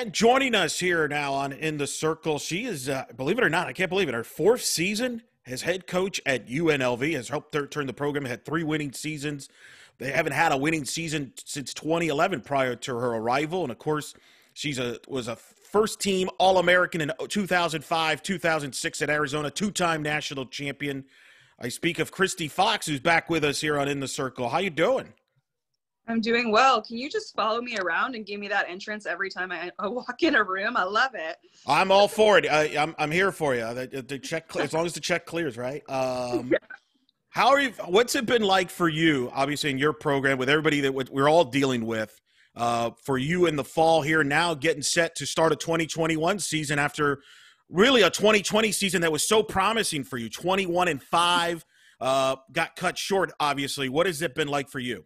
And joining us here now on In the Circle, she is, uh, believe it or not, I can't believe it, her fourth season as head coach at UNLV, has helped turn the program, had three winning seasons. They haven't had a winning season since 2011 prior to her arrival. And of course, she's a was a first team All American in 2005, 2006 at Arizona, two time national champion. I speak of Kristie Fox, who's back with us here on In the Circle. How you doing? I'm doing well. Can you just follow me around and give me that entrance every time I, I walk in a room? I love it. I'm all for it. I, am I'm, I'm here for you. The, the check as long as the check clears, right? Um, yeah. How are you? What's it been like for you? Obviously, in your program with everybody that we're all dealing with. Uh, for you in the fall here now, getting set to start a 2021 season after really a 2020 season that was so promising for you 21 and 5 uh, got cut short obviously what has it been like for you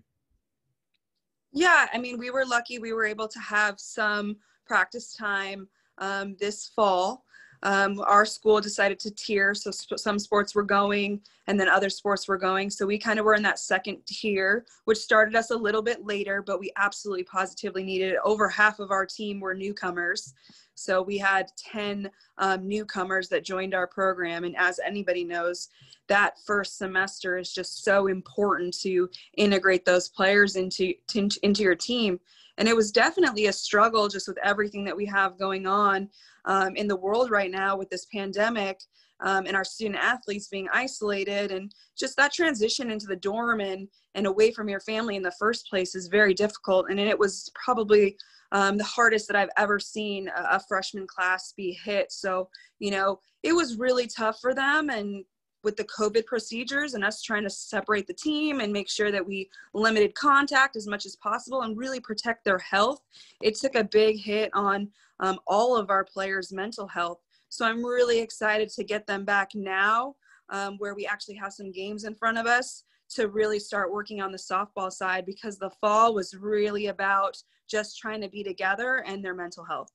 yeah i mean we were lucky we were able to have some practice time um, this fall. Um, our school decided to tier so sp- some sports were going and then other sports were going. So we kind of were in that second tier which started us a little bit later but we absolutely positively needed it. Over half of our team were newcomers so we had 10 um, newcomers that joined our program. And as anybody knows, that first semester is just so important to integrate those players into, to, into your team. And it was definitely a struggle just with everything that we have going on um, in the world right now with this pandemic. Um, and our student athletes being isolated and just that transition into the dorm and, and away from your family in the first place is very difficult and it was probably um, the hardest that I've ever seen a, a freshman class be hit. So, you know, it was really tough for them. And with the COVID procedures and us trying to separate the team and make sure that we limited contact as much as possible and really protect their health, it took a big hit on um, all of our players' mental health. So I'm really excited to get them back now, um, where we actually have some games in front of us to really start working on the softball side because the fall was really about just trying to be together and their mental health.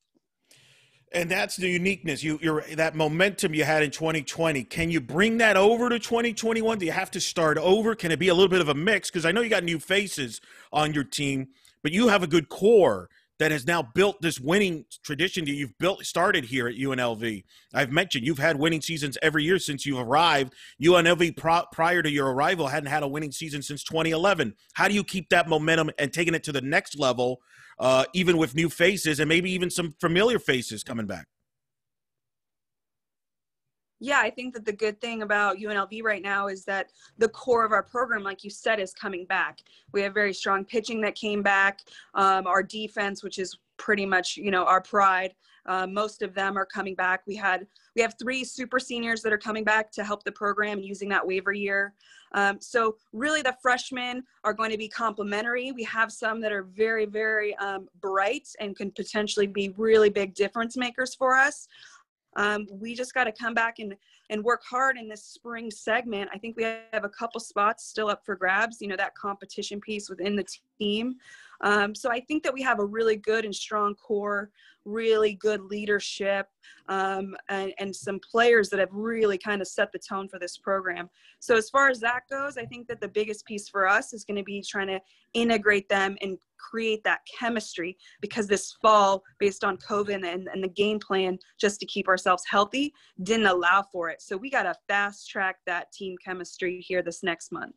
And that's the uniqueness. You, you're that momentum you had in 2020. Can you bring that over to 2021? Do you have to start over? Can it be a little bit of a mix? Because I know you got new faces on your team, but you have a good core that has now built this winning tradition that you've built started here at UNLV. I've mentioned you've had winning seasons every year since you've arrived. UNLV pro- prior to your arrival hadn't had a winning season since 2011. How do you keep that momentum and taking it to the next level, uh, even with new faces and maybe even some familiar faces coming back? Yeah, I think that the good thing about UNLV right now is that the core of our program, like you said, is coming back. We have very strong pitching that came back. Um, our defense, which is pretty much you know our pride, uh, most of them are coming back. We had we have three super seniors that are coming back to help the program using that waiver year. Um, so really, the freshmen are going to be complementary. We have some that are very very um, bright and can potentially be really big difference makers for us. Um, we just got to come back and and work hard in this spring segment. I think we have a couple spots still up for grabs. You know that competition piece within the team. Um, so I think that we have a really good and strong core, really good leadership, um, and, and some players that have really kind of set the tone for this program. So as far as that goes, I think that the biggest piece for us is going to be trying to integrate them and create that chemistry because this fall, based on COVID and, and the game plan, just to keep ourselves healthy, didn't allow for it. So we got to fast track that team chemistry here this next month.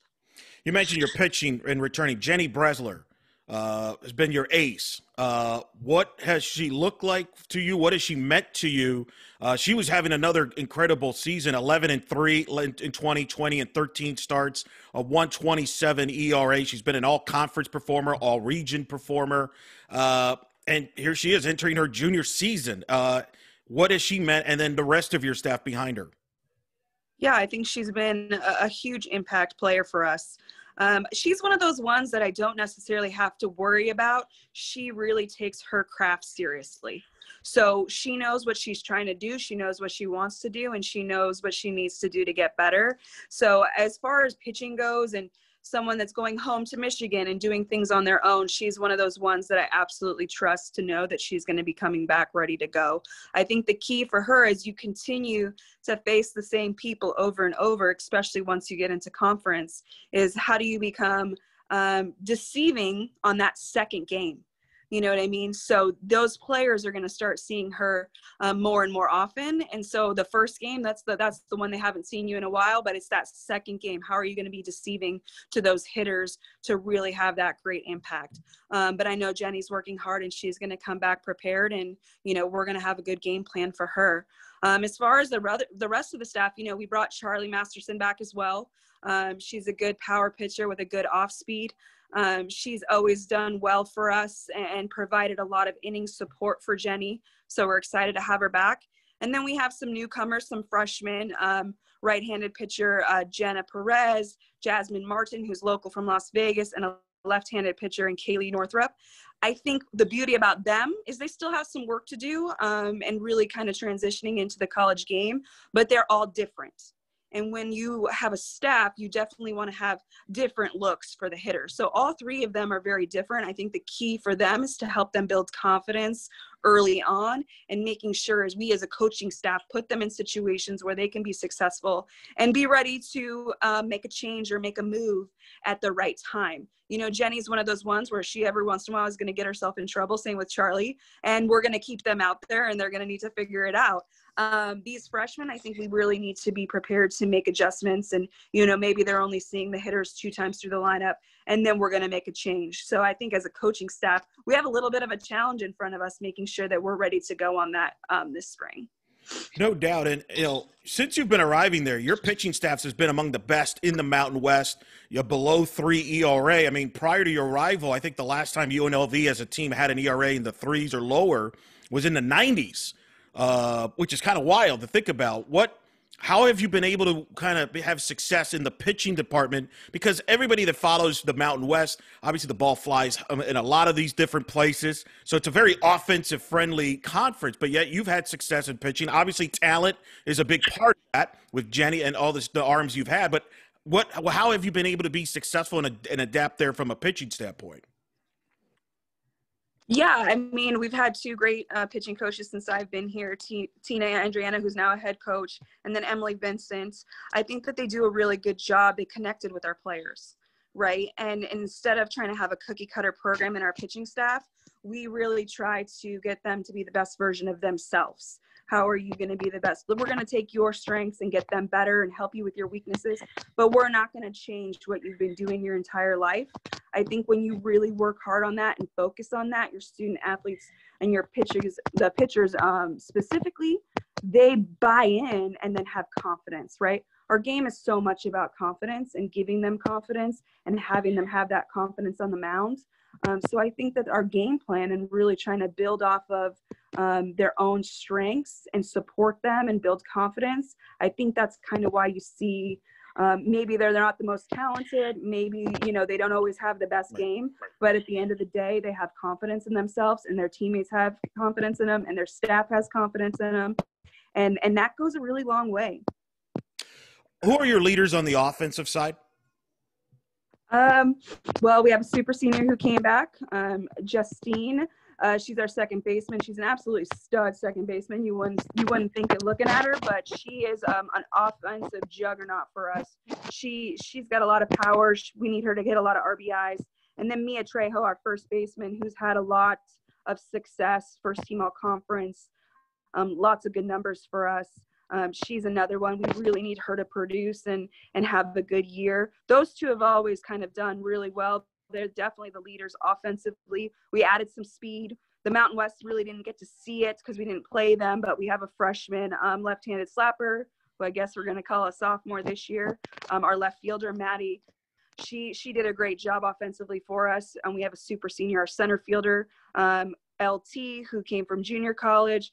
You mentioned your pitching and returning. Jenny Bresler uh, has been your ace. Uh, what has she looked like to you? What has she meant to you? Uh, she was having another incredible season 11 and 3 in 2020 and 13 starts, a 127 ERA. She's been an all conference performer, all region performer. Uh, and here she is entering her junior season. Uh, what has she meant? And then the rest of your staff behind her. Yeah, I think she's been a, a huge impact player for us. Um, she's one of those ones that I don't necessarily have to worry about. She really takes her craft seriously. So she knows what she's trying to do. She knows what she wants to do, and she knows what she needs to do to get better. So as far as pitching goes and someone that's going home to Michigan and doing things on their own, she's one of those ones that I absolutely trust to know that she's going to be coming back ready to go. I think the key for her is you continue to face the same people over and over, especially once you get into conference, is how do you become um, deceiving on that second game? You know what I mean? So those players are going to start seeing her um, more and more often. And so the first game, that's the that's the one they haven't seen you in a while. But it's that second game. How are you going to be deceiving to those hitters to really have that great impact? Um, but I know Jenny's working hard, and she's going to come back prepared. And you know we're going to have a good game plan for her. Um, as far as the the rest of the staff, you know we brought Charlie Masterson back as well. Um, she's a good power pitcher with a good off speed. Um, she's always done well for us and provided a lot of inning support for Jenny. So we're excited to have her back. And then we have some newcomers, some freshmen, um, right-handed pitcher uh, Jenna Perez, Jasmine Martin, who's local from Las Vegas, and a left-handed pitcher in Kaylee Northrup. I think the beauty about them is they still have some work to do um, and really kind of transitioning into the college game, but they're all different. And when you have a staff, you definitely want to have different looks for the hitter. So all three of them are very different. I think the key for them is to help them build confidence early on and making sure as we as a coaching staff put them in situations where they can be successful and be ready to uh, make a change or make a move at the right time you know jenny's one of those ones where she every once in a while is going to get herself in trouble same with charlie and we're going to keep them out there and they're going to need to figure it out um, these freshmen i think we really need to be prepared to make adjustments and you know maybe they're only seeing the hitters two times through the lineup and then we're going to make a change. So I think as a coaching staff, we have a little bit of a challenge in front of us, making sure that we're ready to go on that um, this spring. No doubt, and you know, since you've been arriving there, your pitching staffs has been among the best in the Mountain West. You're below three ERA. I mean, prior to your arrival, I think the last time UNLV as a team had an ERA in the threes or lower was in the 90s, uh, which is kind of wild to think about. What how have you been able to kind of have success in the pitching department? Because everybody that follows the Mountain West, obviously the ball flies um, in a lot of these different places. So it's a very offensive friendly conference, but yet you've had success in pitching. Obviously, talent is a big part of that with Jenny and all this, the arms you've had. But what, how have you been able to be successful and, and adapt there from a pitching standpoint? Yeah, I mean, we've had two great uh, pitching coaches since I've been here T- Tina Andriana, who's now a head coach, and then Emily Vincent. I think that they do a really good job. They connected with our players, right? And instead of trying to have a cookie cutter program in our pitching staff, we really try to get them to be the best version of themselves. How are you going to be the best? We're going to take your strengths and get them better and help you with your weaknesses, but we're not going to change what you've been doing your entire life. I think when you really work hard on that and focus on that, your student athletes and your pitchers, the pitchers um, specifically, they buy in and then have confidence, right? Our game is so much about confidence and giving them confidence and having them have that confidence on the mound. Um, so I think that our game plan and really trying to build off of um, their own strengths and support them and build confidence. I think that's kind of why you see um, maybe they're, they're not the most talented. Maybe, you know, they don't always have the best game, but at the end of the day, they have confidence in themselves and their teammates have confidence in them and their staff has confidence in them. And, and that goes a really long way. Who are your leaders on the offensive side? Um, well, we have a super senior who came back, um, Justine. Uh, she's our second baseman. She's an absolutely stud second baseman. You wouldn't you wouldn't think it looking at her, but she is um, an offensive juggernaut for us. She she's got a lot of power. We need her to get a lot of RBIs. And then Mia Trejo, our first baseman, who's had a lot of success, first team all conference, um, lots of good numbers for us. Um, she's another one. We really need her to produce and and have a good year. Those two have always kind of done really well. They're definitely the leaders offensively. We added some speed. The Mountain West really didn't get to see it because we didn't play them, but we have a freshman um, left-handed slapper who I guess we're going to call a sophomore this year. Um, our left fielder Maddie she she did a great job offensively for us and we have a super senior our center fielder um, lt who came from junior college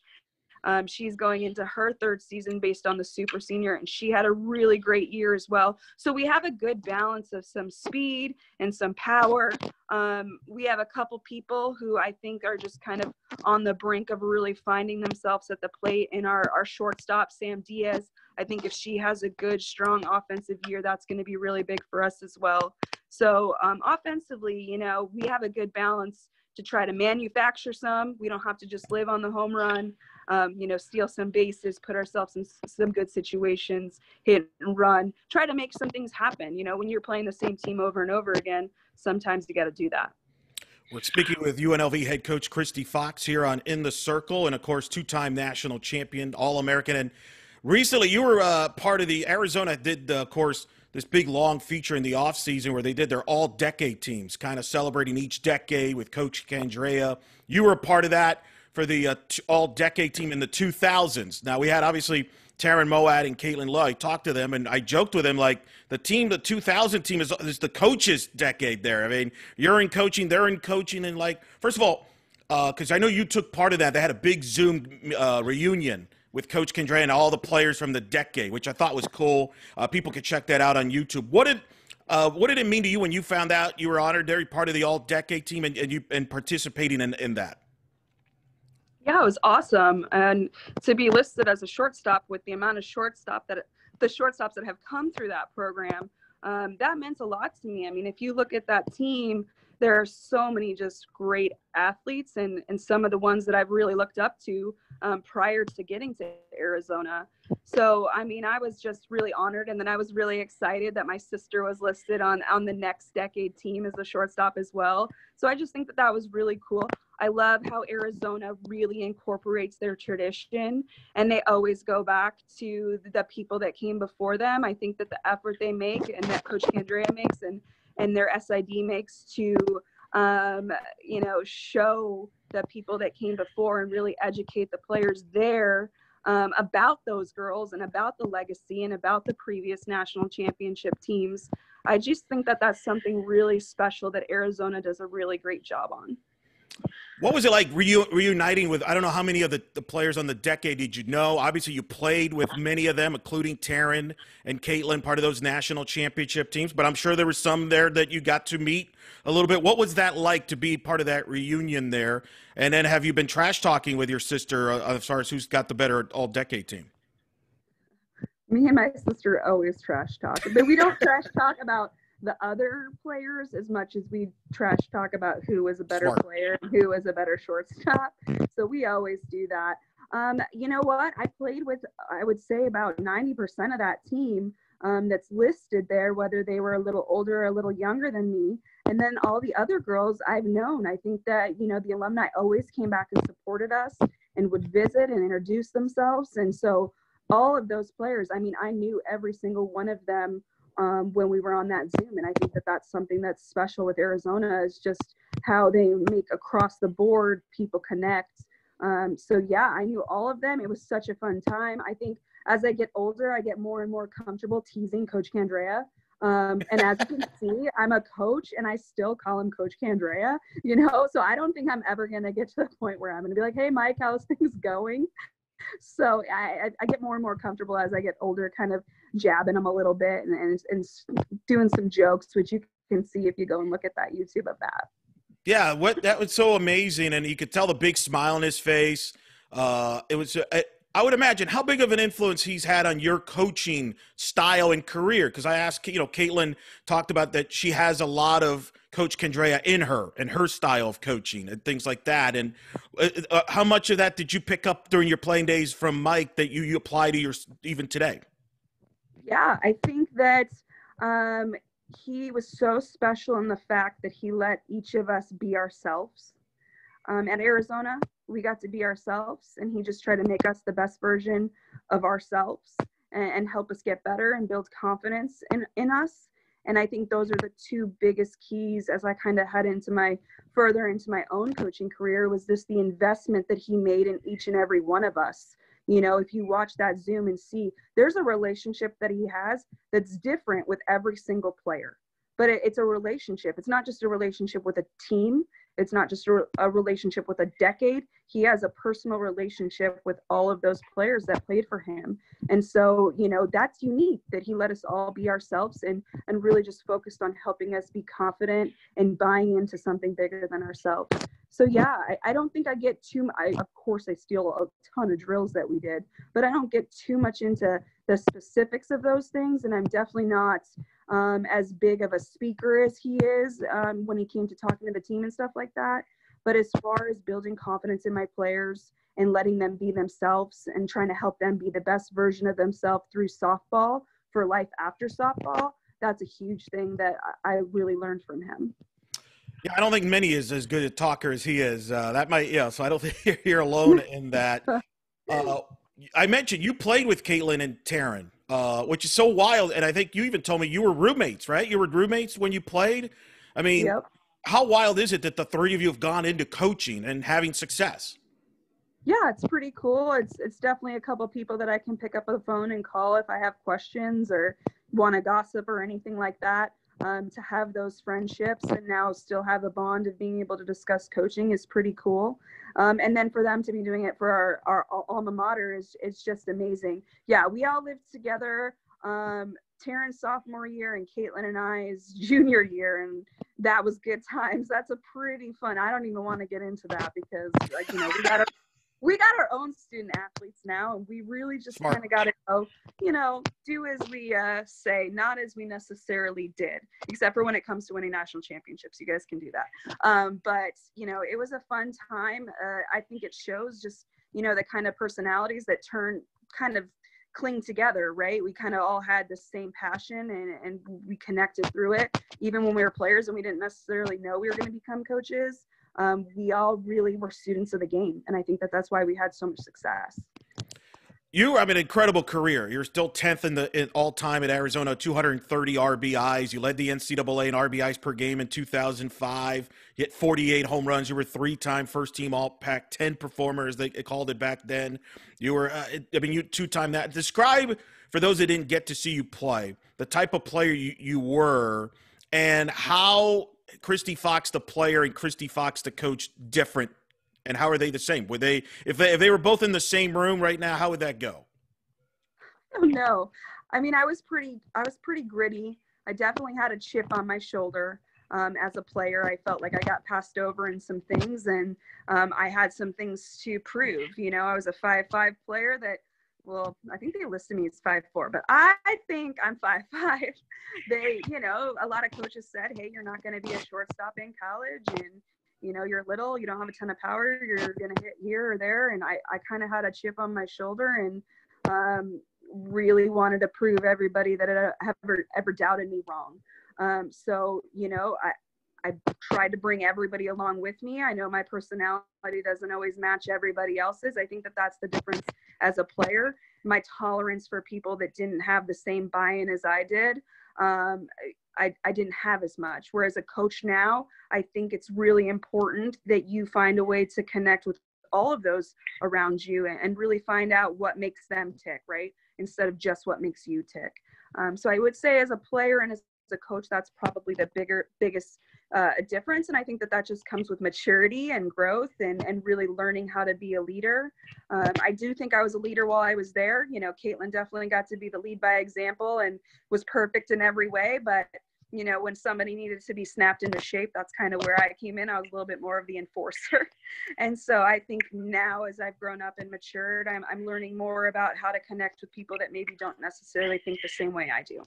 um, she's going into her third season based on the super senior, and she had a really great year as well. So we have a good balance of some speed and some power. Um, we have a couple people who I think are just kind of on the brink of really finding themselves at the plate. In our, our shortstop, Sam Diaz, I think if she has a good, strong offensive year, that's going to be really big for us as well. So um, offensively, you know, we have a good balance to try to manufacture some. We don't have to just live on the home run um, you know, steal some bases, put ourselves in some good situations, hit and run, try to make some things happen. You know, when you're playing the same team over and over again, sometimes you got to do that. We're speaking with UNLV head coach Kristie Fox here on In the Circle, and of course, two time national champion, All American. And recently, you were uh, part of the Arizona, did, uh, of course, this big long feature in the offseason where they did their all decade teams, kind of celebrating each decade with Coach Candrea. You were a part of that for the uh, all decade team in the 2000s. Now, we had obviously Taryne Mowatt and Caitlin Lowe. I talked to them and I joked with them like the team, the 2000 team is, is the coaches' decade there. I mean, you're in coaching, they're in coaching, and like, first of all, because uh, I know you took part of that. They had a big Zoom uh, reunion with Coach Candrea and all the players from the decade, which I thought was cool. Uh, people could check that out on YouTube. What did uh, what did it mean to you when you found out you were honored to be part of the All Decade team and, and you and participating in, in that? Yeah, it was awesome. And to be listed as a shortstop with the amount of shortstop that the shortstops that have come through that program, um, that meant a lot to me. I mean, if you look at that team, there are so many just great athletes and, and some of the ones that I've really looked up to um, prior to getting to Arizona. So, I mean, I was just really honored. And then I was really excited that my sister was listed on, on the next decade team as a shortstop as well. So I just think that that was really cool. I love how Arizona really incorporates their tradition and they always go back to the people that came before them. I think that the effort they make and that Coach Candrea makes and, and their SID makes to, um, you know, show the people that came before and really educate the players there um, about those girls and about the legacy and about the previous national championship teams. I just think that that's something really special that Arizona does a really great job on. What was it like reu- reuniting with? I don't know how many of the, the players on the decade did you know? Obviously, you played with many of them, including Taryne and Caitlin, part of those national championship teams. But I'm sure there were some there that you got to meet a little bit. What was that like to be part of that reunion there? And then have you been trash talking with your sister uh, as far as who's got the better all decade team? Me and my sister always trash talk, but we don't trash talk about the other players as much as we trash talk about who was a better Smart. player and who was a better shortstop. So we always do that. Um, you know what? I played with, I would say, about 90% of that team um, that's listed there, whether they were a little older or a little younger than me. And then all the other girls I've known. I think that, you know, the alumni always came back and supported us and would visit and introduce themselves. And so all of those players, I mean, I knew every single one of them um, when we were on that Zoom. And I think that that's something that's special with Arizona is just how they make across the board people connect. Um, so yeah, I knew all of them. It was such a fun time. I think as I get older, I get more and more comfortable teasing Coach Candrea. Um, and as you can see, I'm a coach and I still call him Coach Candrea, you know? So I don't think I'm ever going to get to the point where I'm going to be like, hey, Mike, how's things going? So I, I get more and more comfortable as I get older, kind of jabbing them a little bit and, and, and doing some jokes, which you can see if you go and look at that YouTube of that. Yeah, what that was so amazing, and you could tell the big smile on his face. Uh, it was. Uh, I would imagine how big of an influence he's had on your coaching style and career. Because I asked, you know, Caitlin talked about that she has a lot of Coach Candrea in her and her style of coaching and things like that. And uh, uh, how much of that did you pick up during your playing days from Mike that you, you apply to your even today? Yeah, I think that um, he was so special in the fact that he let each of us be ourselves. Um, at Arizona, we got to be ourselves, and he just tried to make us the best version of ourselves and, and help us get better and build confidence in, in us. And I think those are the two biggest keys as I kind of head into my further into my own coaching career was this the investment that he made in each and every one of us you know, if you watch that Zoom and see, there's a relationship that he has that's different with every single player. But it, it's a relationship. It's not just a relationship with a team. It's not just a, a relationship with a decade. He has a personal relationship with all of those players that played for him. And so, you know, that's unique that he let us all be ourselves and and really just focused on helping us be confident and buying into something bigger than ourselves so yeah I, I, don't think i get too I, of course i steal a ton of drills that we did but i don't get too much into the specifics of those things and i'm definitely not um, as big of a speaker as he is um, when he came to talking to the team and stuff like that but as far as building confidence in my players and letting them be themselves and trying to help them be the best version of themselves through softball for life after softball that's a huge thing that i really learned from him Yeah, I don't think many is as good a talker as he is. Uh, that might, yeah. So I don't think you're alone in that. Uh, I mentioned you played with Caitlin and Taryne, uh, which is so wild. And I think you even told me you were roommates, right? You were roommates when you played. I mean, yep. how wild is it that the three of you have gone into coaching and having success? Yeah, it's pretty cool. It's it's definitely a couple people that I can pick up the phone and call if I have questions or want to gossip or anything like that um, to have those friendships and now still have a bond of being able to discuss coaching is pretty cool. Um, and then for them to be doing it for our, our alma mater is it's just amazing. Yeah, we all lived together. Um, Taryne's sophomore year and Caitlin and I's junior year, and that was good times. That's a pretty fun. I don't even want to get into that because, like, you know, we got we got our own student athletes now and we really just kind of got to go you know do as we uh, say not as we necessarily did except for when it comes to winning national championships. You guys can do that. Um, but you know it was a fun time. Uh, i think it shows just you know the kind of personalities that turn kind of cling together right? We kind of all had the same passion and, and we connected through it even when we were players and we didn't necessarily know we were going to become coaches um, we all really were students of the game. And I think that that's why we had so much success. You have an incredible career. You're still 10th in the in all time at Arizona, 230 RBIs. You led the NCAA in RBIs per game in 2005. You hit 48 home runs. You were three time first team All Pac 10 performer, as they called it back then. You were, uh, I mean, you two time that. Describe for those that didn't get to see you play the type of player you, you were and how Kristie Fox the player and Kristie Fox the coach different, and how are they the same? Would they if they if they were both in the same room right now? How would that go? Oh no, I mean I was pretty I was pretty gritty. I definitely had a chip on my shoulder. Um, as a player, I felt like I got passed over in some things, and um, I had some things to prove. You know, I was a five-five player that well, I think they listed me as five four, but I think I'm five five. They, you know, a lot of coaches said, "Hey, you're not going to be a shortstop in college, and you know, you're little, you don't have a ton of power, you're going to hit here or there." And I, I kind of had a chip on my shoulder, and um, really wanted to prove everybody that had ever ever doubted me wrong. Um, so, you know, I, I tried to bring everybody along with me. I know my personality doesn't always match everybody else's. I think that that's the difference as a player. My tolerance for people that didn't have the same buy-in as I did, um, I, I didn't have as much. Whereas a coach now, I think it's really important that you find a way to connect with all of those around you and, and really find out what makes them tick, right? Instead of just what makes you tick. Um, so I would say as a player and as a coach, that's probably the bigger, biggest uh, a difference. And I think that that just comes with maturity and growth and, and really learning how to be a leader. Um, I do think I was a leader while I was there. You know, Caitlin definitely got to be the lead by example and was perfect in every way. But, you know, when somebody needed to be snapped into shape, that's kind of where I came in. I was a little bit more of the enforcer. and so I think now as I've grown up and matured, I'm, I'm learning more about how to connect with people that maybe don't necessarily think the same way I do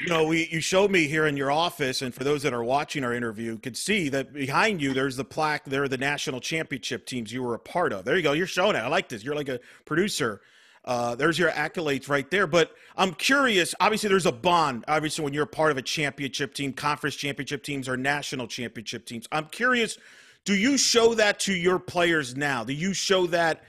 you know, we, you showed me here in your office, and for those that are watching our interview, could see that behind you there's the plaque. There are the national championship teams you were a part of. There you go. You're showing it. I like this. You're like a producer. Uh, there's your accolades right there. But I'm curious. Obviously, there's a bond. Obviously, when you're a part of a championship team, conference championship teams, or national championship teams. I'm curious. Do you show that to your players now? Do you show that?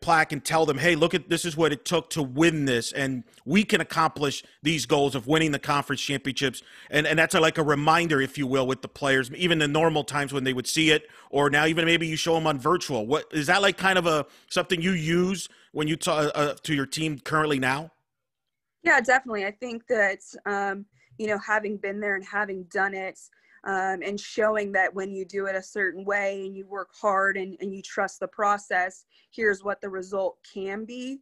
Plaque and tell them, hey, look at this is what it took to win this, and we can accomplish these goals of winning the conference championships. And and that's a, like a reminder, if you will, with the players, even the normal times when they would see it, or now even maybe you show them on virtual. What is that like? Kind of a something you use when you talk uh, to your team currently now? Yeah, definitely. I think that um, you know, having been there and having done it um, and showing that when you do it a certain way and you work hard and, and you trust the process, here's what the result can be.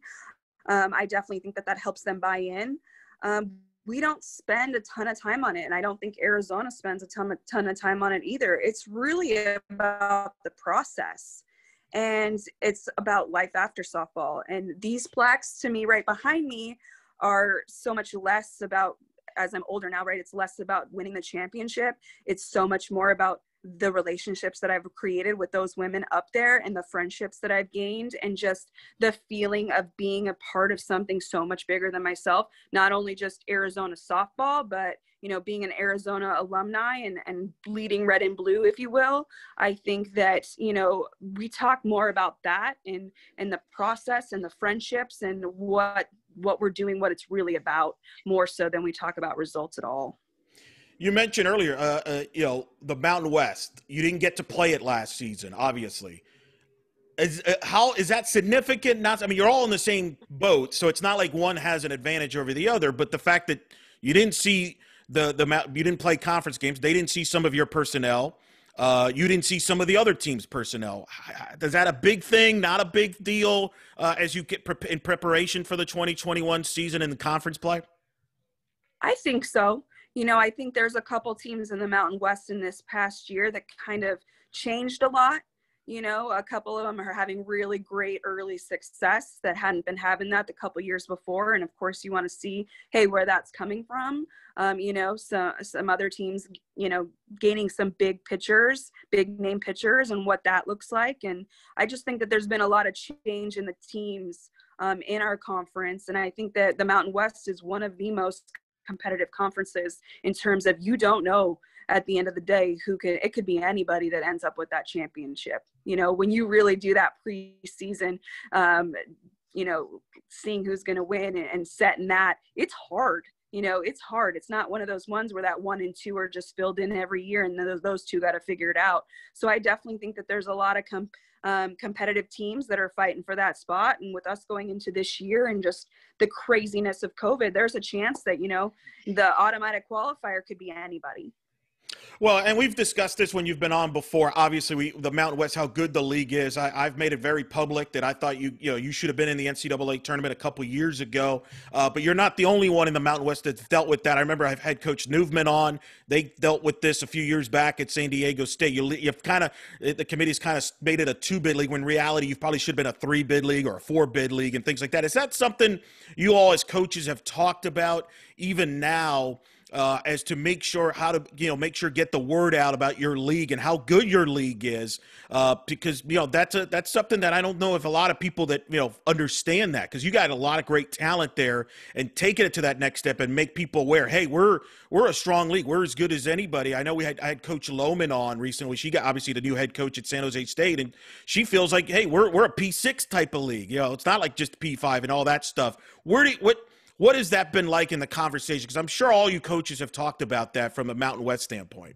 Um, I definitely think that that helps them buy in. Um, we don't spend a ton of time on it, and I don't think Arizona spends a ton, a ton of time on it either. It's really about the process and it's about life after softball. And these plaques to me right behind me are so much less about as I'm older now, right, it's less about winning the championship. It's so much more about the relationships that I've created with those women up there and the friendships that I've gained and just the feeling of being a part of something so much bigger than myself, not only just Arizona softball, but you know, being an Arizona alumni and, and bleeding red and blue, if you will, I think that, you know, we talk more about that and, and the process and the friendships and what, what we're doing, what it's really about more so than we talk about results at all. You mentioned earlier, uh, uh, you know, the Mountain West. You didn't get to play it last season, obviously. Is uh, how is that significant? Not, I mean, you're all in the same boat, so it's not like one has an advantage over the other. But the fact that you didn't see the the you didn't play conference games, they didn't see some of your personnel. Uh, you didn't see some of the other teams' personnel. Is that a big thing? Not a big deal uh, as you get pre- in preparation for the 2021 season in the conference play. I think so you know, I think there's a couple teams in the Mountain West in this past year that kind of changed a lot. You know, a couple of them are having really great early success that hadn't been having that the couple years before. And of course, you want to see, hey, where that's coming from. Um, you know, some some other teams, you know, gaining some big pitchers, big name pitchers, and what that looks like. And I just think that there's been a lot of change in the teams um, in our conference. And I think that the Mountain West is one of the most competitive conferences in terms of you don't know at the end of the day who can it could be anybody that ends up with that championship you know when you really do that preseason um, you know seeing who's going to win and, and setting that it's hard you know it's hard it's not one of those ones where that one and two are just filled in every year and those, those two got to figure it out so i definitely think that there's a lot of com- um, competitive teams that are fighting for that spot. And with us going into this year and just the craziness of COVID, there's a chance that, you know, the automatic qualifier could be anybody. Well, and we've discussed this when you've been on before. Obviously, we the Mountain West, how good the league is. I, have made it very public that I thought you you know you should have been in the NCAA tournament a couple years ago. Uh, but you're not the only one in the Mountain West that's dealt with that. I remember I've had Coach Nuveman on. They dealt with this a few years back at San Diego State. You, you've kind of the committee's kind of made it a two bid league when reality you probably should have been a three bid league or a four bid league and things like that. Is that something you all as coaches have talked about even now? Uh, as to make sure how to you know make sure get the word out about your league and how good your league is uh, because you know that's a that's something that I don't know if a lot of people that you know understand that because you got a lot of great talent there and taking it to that next step and make people aware hey we're we're a strong league. We're as good as anybody. I know we had I had Coach Lohman on recently. She got obviously the new head coach at San Jose State and she feels like hey we're we're a P six type of league. You know it's not like just P five and all that stuff. Where do you, what what has that been like in the conversation? Because I'm sure all you coaches have talked about that from a Mountain West standpoint.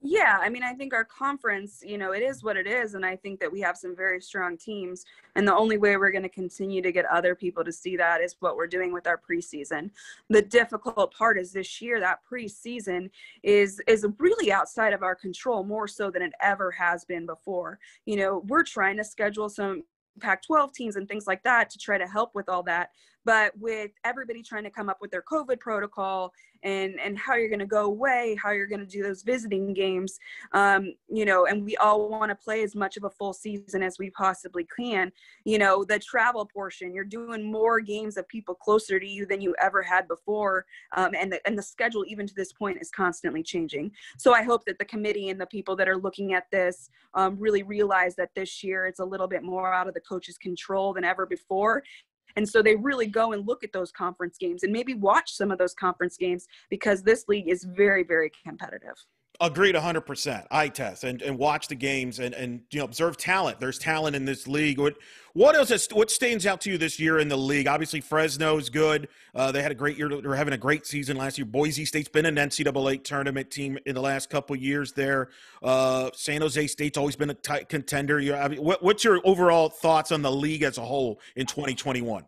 Yeah, I mean, I think our conference, you know, it is what it is. And I think that we have some very strong teams. And the only way we're going to continue to get other people to see that is what we're doing with our preseason. The difficult part is this year, that preseason is is really outside of our control more so than it ever has been before. You know, we're trying to schedule some Pac 12 teams and things like that to try to help with all that. But with everybody trying to come up with their COVID protocol and, and how you're going to go away, how you're going to do those visiting games, um, you know, and we all want to play as much of a full season as we possibly can. You know, the travel portion, you're doing more games of people closer to you than you ever had before. Um, and, the, and the schedule, even to this point, is constantly changing. So I hope that the committee and the people that are looking at this um, really realize that this year it's a little bit more out of the coach's control than ever before and so they really go and look at those conference games and maybe watch some of those conference games because this league is very, very competitive. Agreed 100%. I test and, and watch the games and, and you know observe talent. There's talent in this league. What what else is, what stands out to you this year in the league? Obviously Fresno is good. Uh, they had a great year. They're having a great season last year. Boise State's been an NCAA tournament team in the last couple years there. Uh, San Jose State's always been a tight contender. I mean, what, what's your overall thoughts on the league as a whole in 2021?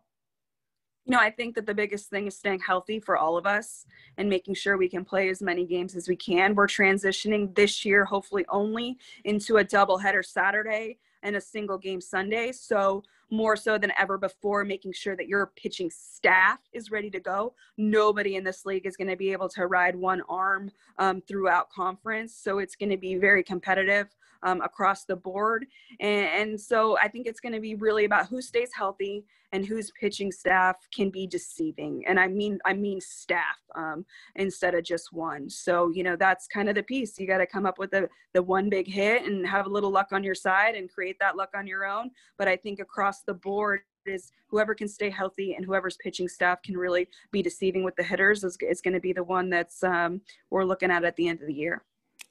You know, I think that the biggest thing is staying healthy for all of us and making sure we can play as many games as we can. We're transitioning this year, hopefully, only into a doubleheader Saturday and a single game Sunday. So, more so than ever before, making sure that your pitching staff is ready to go. Nobody in this league is going to be able to ride one arm um, throughout conference. So, it's going to be very competitive um, across the board. And, and so, I think it's going to be really about who stays healthy and whose pitching staff can be deceiving. And I mean, I mean staff um, instead of just one. So, you know, that's kind of the piece. You got to come up with the, the one big hit and have a little luck on your side and create that luck on your own. But I think across the board, is whoever can stay healthy and whoever's pitching staff can really be deceiving with the hitters is, is going to be the one that's um, we're looking at at the end of the year.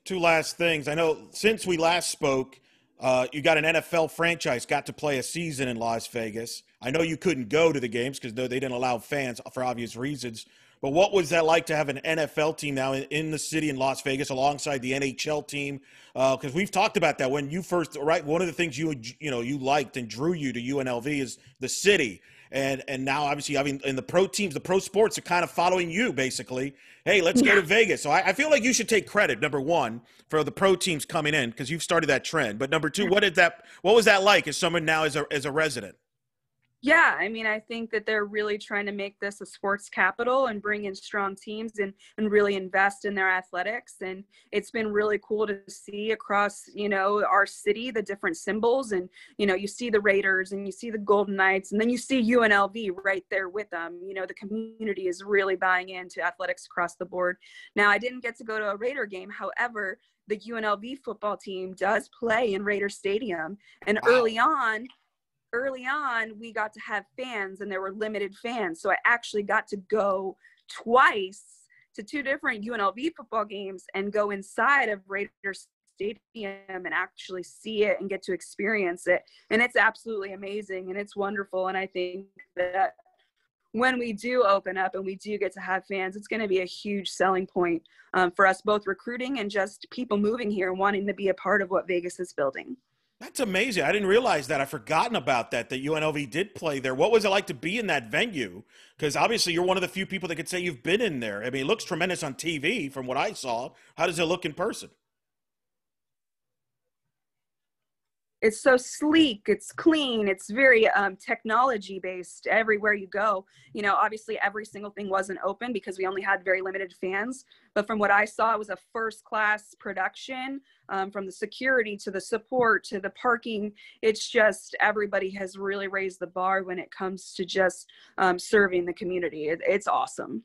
Two last things. I know since we last spoke, uh, you got an NFL franchise got to play a season in Las Vegas. I know you couldn't go to the games because they didn't allow fans for obvious reasons. But what was that like to have an NFL team now in, in the city in Las Vegas alongside the NHL team? Because uh, we've talked about that when you first right. One of the things you you know you liked and drew you to UNLV is the city and and now obviously I mean in the pro teams, the pro sports are kind of following you basically. Hey, let's go to Vegas. So I, I, feel like you should take credit number one for the pro teams coming in because you've started that trend. But number two, what did that? What was that like as someone now as a as a resident? Yeah, I mean, I think that they're really trying to make this a sports capital and bring in strong teams and, and really invest in their athletics. And it's been really cool to see across, you know, our city the different symbols. And, you know, you see the Raiders and you see the Golden Knights, and then you see UNLV right there with them. You know, the community is really buying into athletics across the board. Now, I didn't get to go to a Raider game. However, the UNLV football team does play in Raider Stadium. And wow. early on, early on we got to have fans and there were limited fans. So i actually got to go twice to two different unlv football games and go inside of raiders stadium and actually see it and get to experience it. And it's absolutely amazing and it's wonderful. And i think that when we do open up and we do get to have fans, it's going to be a huge selling point um, for us, both recruiting and just people moving here and wanting to be a part of what Vegas is building. That's amazing. I didn't realize that. I've forgotten about that, that UNLV did play there. What was it like to be in that venue? Because obviously you're one of the few people that could say you've been in there. I mean, it looks tremendous on TV from what I saw. How does it look in person? It's so sleek it's clean it's very um, technology based everywhere you go. You know obviously every single thing wasn't open because we only had very limited fans but from what i saw it was a first class production um, from the security to the support to the parking. It's just everybody has really raised the bar when it comes to just um, serving the community. It, it's awesome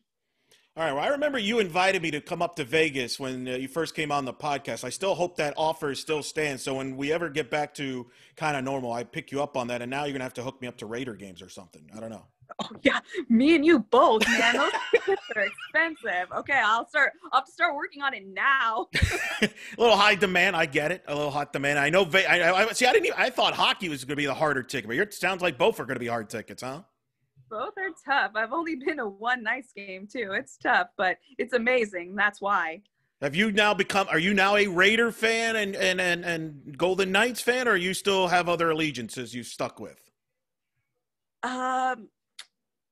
all right. Well, I remember you invited me to come up to Vegas when uh, you first came on the podcast. I still hope that offer still stands. So when we ever get back to kind of normal, I pick you up on that. And now you're gonna have to hook me up to Raider games or something. I don't know. Oh yeah, me and you both, man. Those tickets are expensive. Okay, I'll start. I'll start working on it now. a little high demand. I get it. A little hot demand. I know. I, I see. I didn't. Even, I thought hockey was going to be the harder ticket, but it sounds like both are going to be hard tickets, huh? Both are tough. I've only been to one Knights game too. It's tough, but it's amazing. That's why. Have you now become? Are you now a Raider fan and and and, and Golden Knights fan, or you still have other allegiances you stuck with? Um,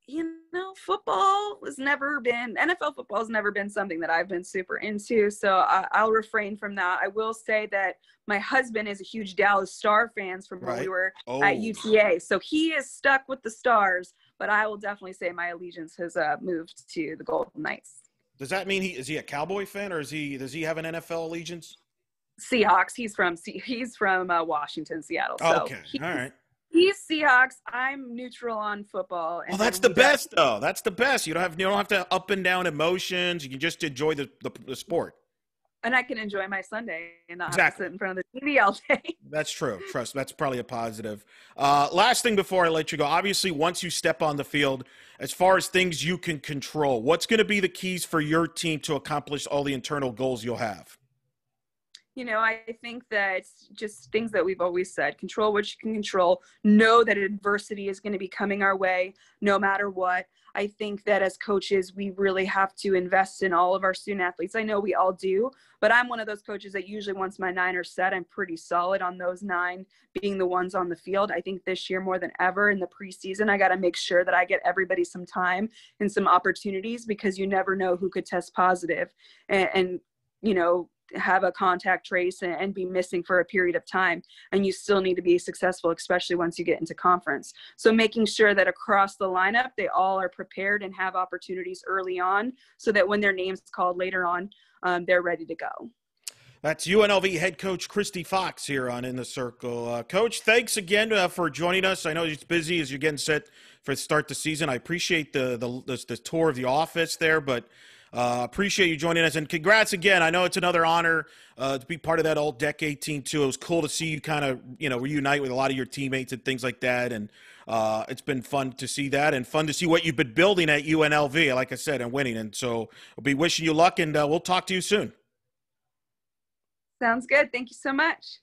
you know, football has never been NFL football has never been something that I've been super into. So I, will refrain from that. I will say that my husband is a huge Dallas Star fans from right. when we were oh. at UTA, so he is stuck with the Stars. But I will definitely say my allegiance has uh, moved to the Golden Knights. Does that mean he is he a Cowboy fan or is he does he have an NFL allegiance? Seahawks. He's from he's from uh, Washington, Seattle. So okay, all right. He's Seahawks. I'm neutral on football. And well, that's the best, got- though. That's the best. You don't have you don't have to up and down emotions. You can just enjoy the, the, the sport. And I can enjoy my Sunday and not exactly. have to sit in front of the TV all day. That's true. Trust. That's probably a positive. Uh, last thing before I let you go. Obviously, once you step on the field, as far as things you can control, what's going to be the keys for your team to accomplish all the internal goals you'll have? you know, I think that just things that we've always said control what you can control, know that adversity is going to be coming our way no matter what. I think that as coaches, we really have to invest in all of our student athletes. I know we all do, but I'm one of those coaches that usually, once my nine are set, I'm pretty solid on those nine being the ones on the field. I think this year more than ever in the preseason, I got to make sure that I get everybody some time and some opportunities because you never know who could test and, and you know have a contact trace and, and, be missing for a period of time and you still need to be successful especially once you get into conference so making sure that across the lineup they all are prepared and have opportunities early on so that when their name's called later on um, they're ready to go that's UNLV head coach Kristie Fox here on In the Circle. Uh, coach, thanks again uh, for joining us. I know it's busy as you're getting set for the start the season. I appreciate the the, the, the tour of the office there, but uh, appreciate you joining us and congrats again. I know it's another honor uh, to be part of that all decade team too. It was cool to see you kind of you know reunite with a lot of your teammates and things like that, and uh, it's been fun to see that and fun to see what you've been building at UNLV. Like I said, and winning, and so I'll be wishing you luck, and uh, we'll talk to you soon. Sounds good. Thank you so much.